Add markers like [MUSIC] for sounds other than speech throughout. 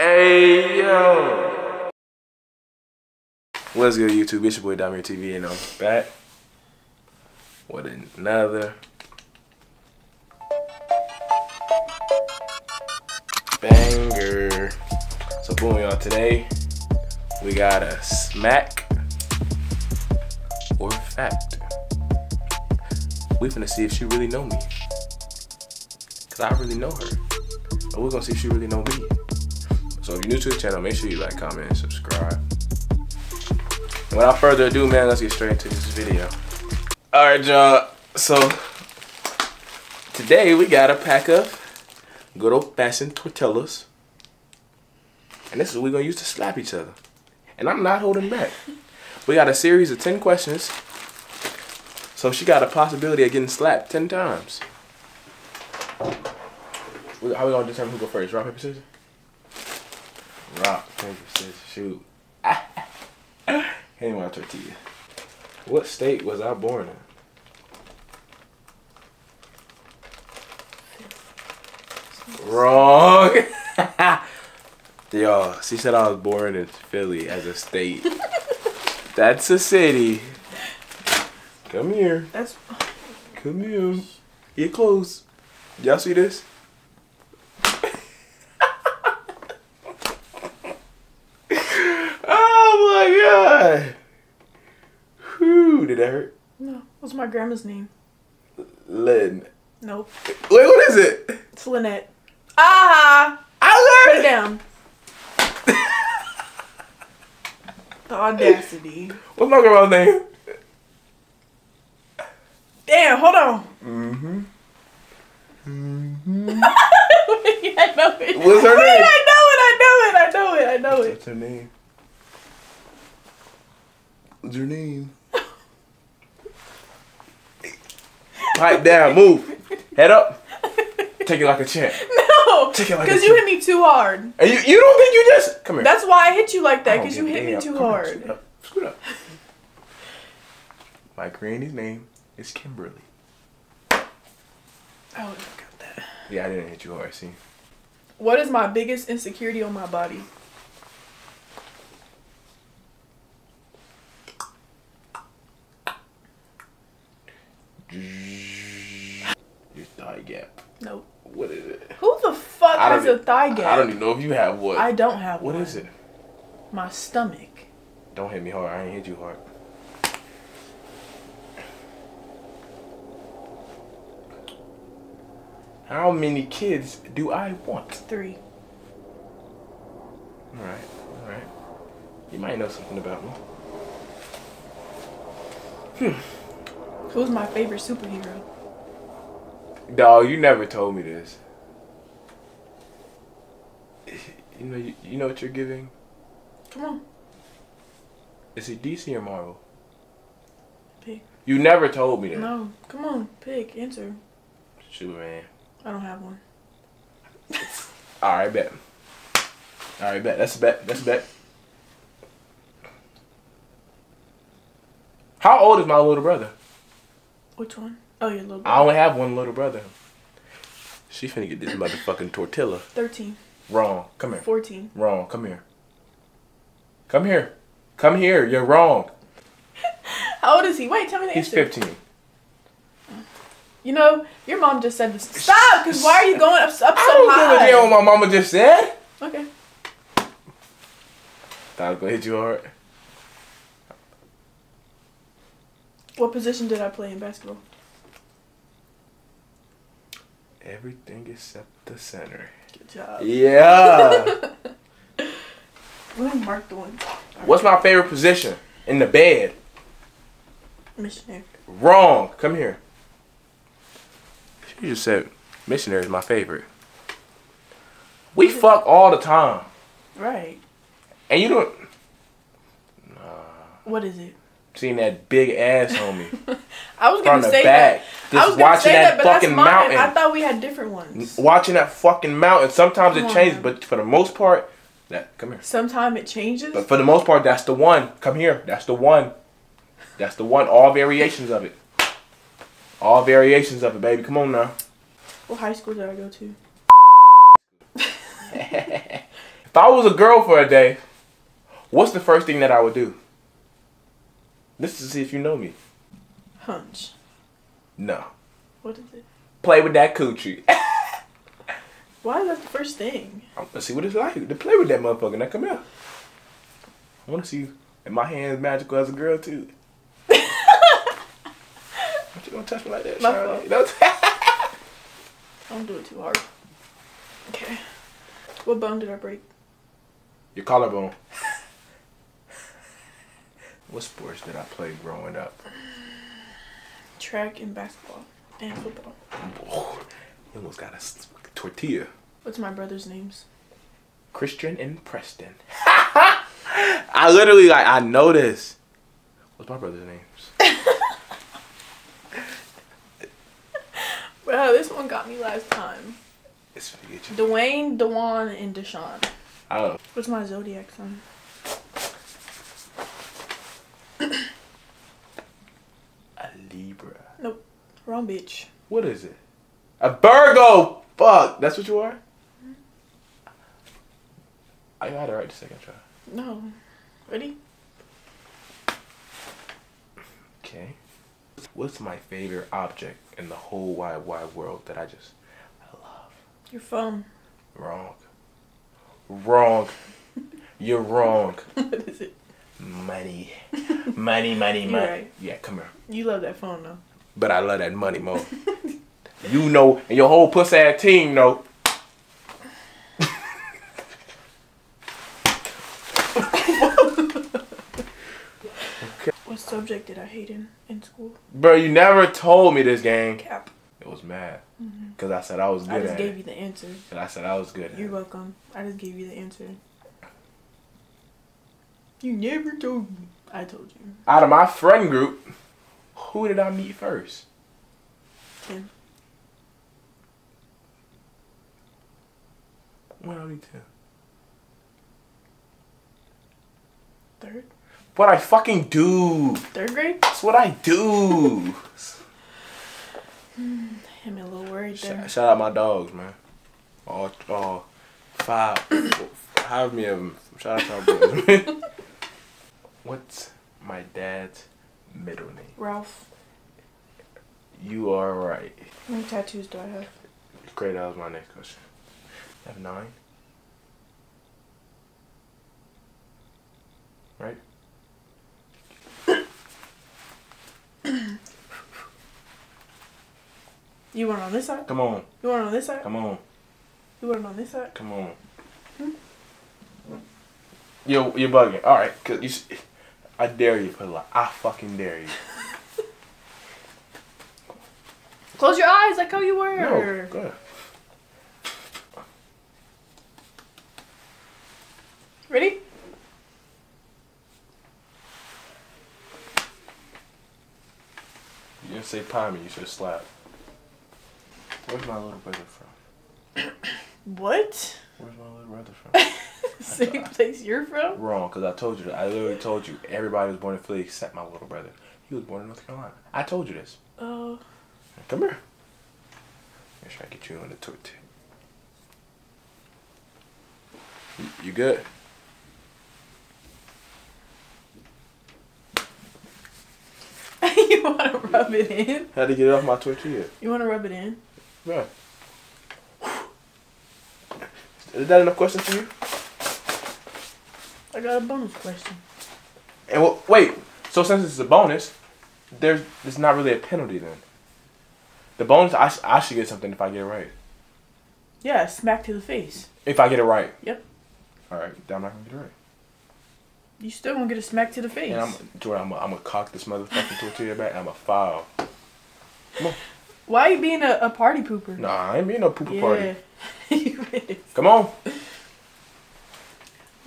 Hey yo! What's good, YouTube? It's your boy Dahmir TV, and I'm back with another banger. So, boom, y'all. Today we got a smack or fact. We finna see if she really know me, cause I really know her. But we're gonna see if she really know me. So if you're new to the channel, make sure you like, comment, and subscribe. Without further ado, man, let's get straight into this video. All right, y'all. So today we got a pack of good old fashioned tortillas. And this is what we're gonna use to slap each other. And I'm not holding back. We got a series of 10 questions. So she got a possibility of getting slapped 10 times. How we gonna determine who go first? Rock, paper, scissors? Rock, paper, scissors, shoot. Hand my tortilla. What state was I born in? Wrong. [LAUGHS] Yo, she said I was born in Philly as a state. [LAUGHS] That's a city. Come here. That's Come here. Get close. Y'all see this? oh my god. Whew, did that hurt? no. What's my grandma's name? Lynn. Nope. Wait, what is it? It's Lynette. Ah! I learned. Put it learned. down. [LAUGHS] the audacity. What's my grandma's name? Damn, hold on. Mm-hmm. Wait, I know it. What's her Wait, name? I know it, I know it, I know it, I know it. What's her name? What's her name? Pipe down, move. Head up. Take it like a champ. [LAUGHS] No! Take it like a Because you champ. hit me too hard. And you, you don't think you just come here. That's why I hit you like that, because you hit me too Come hard. Scoot up. Scoot up. My granny's name is Kimberly. Oh, I would have got that. Yeah, I didn't hit you hard. See. What is my biggest insecurity on my body? Your thigh gap. Nope. What is it? Who the fuck has a thigh gap? I don't even know if you have what. I don't have What one. is it? My stomach. Don't hit me hard. I ain't hit you hard. How many kids do I want? Three. Alright, alright. You might know something about me. Hmm. Who's my favorite superhero? Dog, you never told me this. You know, you, you know what you're giving? Come on, Is it DC or Marvel? pick. You never told me that. No, come on, pick. Answer. Superman. I don't have one. [LAUGHS] Alright, bet. Alright, bet. That's a bet. That's a bet. How old is my little brother? Which one? Oh, your little I only have one little brother. She finna get this motherfucking tortilla. 13, Wrong. Come here. 14. Wrong. Come here. Come here. Come here. You're wrong. [LAUGHS] How old is he? Wait, tell me the He's answer. 15. You know, your mom just said this. Stop! Because why are you going up, up so I don't give a high? what my mama just said. Okay. Thought I was gonna hit you hard. What position did I play in basketball? Everything except the center. Good job. Yeah. Let me mark one. What's my favorite position? In the bed. Missionary. Wrong. Come here. She just said missionary is my favorite. We fuck all the time. Right. And you don't Nah. What is it? Seen that big ass on me. [LAUGHS] I was gonna the say back. that. Just I was watching that that, fucking mountain. I thought we had different ones. Watching that fucking mountain. Sometimes it Come on, changes, but for the most part, that come here. Sometimes it changes. But for the most part, that's the one. Come here. That's the one. That's the one. All variations of it. All variations of it, baby. Come on now. What high school did I go to? [LAUGHS] If I was a girl for a day, what's the first thing that I would do? This is to see if you know me. Hunch. No. What is it? Play with that coochie. [LAUGHS] Why is that the first thing? Let's see what it's like to play with that motherfucker. Now come here. I want to see if my hand's magical as a girl too. [LAUGHS] What you gonna touch me like that, My Charlie? fault. Don't [LAUGHS] Don't do it too hard. Okay. What bone did I break? Your collarbone. What sports did I play growing up? Track and basketball and football. Oh, you almost got a tortilla. What's my brother's names? Christian and Preston. [LAUGHS] I literally like I know this. What's my brother's names? [LAUGHS] Wow, this one got me last time. It's gonna get you. Dwayne, Dewan, and Deshaun. Oh, What's my zodiac sign? a Libra. Wrong bitch. What is it? A Virgo. Fuck, that's what you are. I got it right the second try. No. Ready? Okay. What's my favorite object in the whole wide wide world that I just I love? Your phone. Wrong. Wrong. You're wrong. [LAUGHS] what is it? Money. Money, money, [LAUGHS] money. right. Yeah, come here. You love that phone though. But I love that money more. [LAUGHS] you know, and your whole pussy ass team know. What subject did I hate in, in school? Bro, you never told me this game. Cap. It was mad. Mm-hmm. Because I said I was good. I just gave it. you the answer. And I said I was good at You're welcome. I just gave you the answer. You never told me. I told you. Out of my friend group, who did I meet first? Tim. When did I meet Tim? Third? What I fucking do. Third grade? That's what I do. [SIGHS] I'm a little worried there. shout, shout out my dogs, man. All, all five, however many of them. Shout out to our brothers. [LAUGHS] What's my dad's middle name? Ralph. You are right. How many tattoos do I have? Great, that was my next question. You have nine? Right? You want on this side? Come on, You want on this side? come on, You want it on this side? come on. Yo, hmm? you're bugging. All right, cause you. I dare you, put a lot. I fucking dare you. [LAUGHS] Close your eyes like how you were. No, go ahead. Ready? You didn't say pie me. You should slap. Where's my little brother from? What? Where's my little brother from? [LAUGHS] [LAUGHS] Same place you're from? Wrong, because I told you. I literally told you everybody was born in Philly except my little brother. He was born in North Carolina. I told you this. Oh, Come here. Make sure I get you on the toot. You, you good? [LAUGHS] you want to rub it in? How to get it off my tortilla? You want to rub it in? Yeah. Is that enough questions for you? I got a bonus question. Eh, and w- wait, so since it's a bonus, there's it's not really a penalty then. The bonus, I, I should get something if I get it right. Yeah, smack to the face. If I get it right. Yep. All right, then I'm not gonna get it right. You still gonna get a smack to the face. And I'm Jordan, I'm gonna cock this motherfucking tortilla [LAUGHS] back. and I'm a foul. Why are you being a, a party pooper? Nah, I ain't being no pooper yeah. [LAUGHS] party. Come on.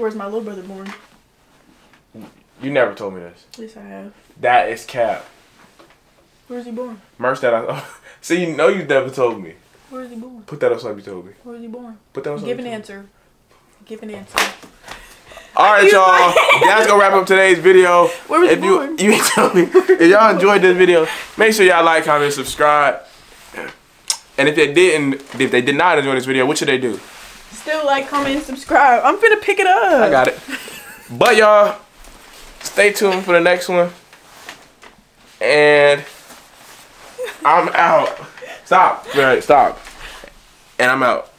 Where's my little brother born? You never told me this. Yes, I have. That is cap. Where's he born? Merch that I. [LAUGHS] See, you know you never told me. Where's he born? Put that on something you told me. Where's he born? Put that up. Give an you told me. answer. Give an answer. All right, [LAUGHS] y'all. That's gonna wrap up today's video. Where was he if you born? you [LAUGHS] tell me if y'all enjoyed this video, make sure y'all like, comment, subscribe. And if they didn't, if they did not enjoy this video, what should they do? Still like, comment, subscribe. I'm finna pick it up. I got it. But y'all, stay tuned for the next one. And I'm out. Stop. Right, stop. And I'm out.